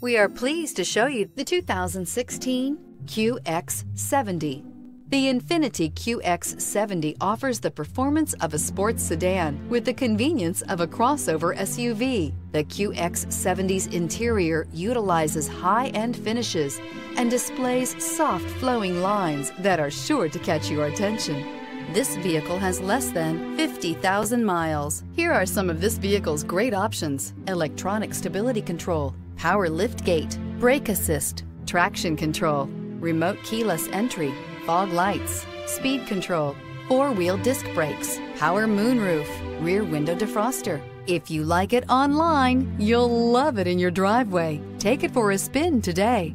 We are pleased to show you the 2016 QX70. The Infiniti QX70 offers the performance of a sports sedan with the convenience of a crossover SUV. The QX70's interior utilizes high-end finishes and displays soft flowing lines that are sure to catch your attention. This vehicle has less than 50,000 miles. Here are some of this vehicle's great options. Electronic stability control, power lift gate, brake assist, traction control, remote keyless entry, fog lights, speed control, four-wheel disc brakes, power moonroof, rear window defroster. If you like it online, you'll love it in your driveway. Take it for a spin today.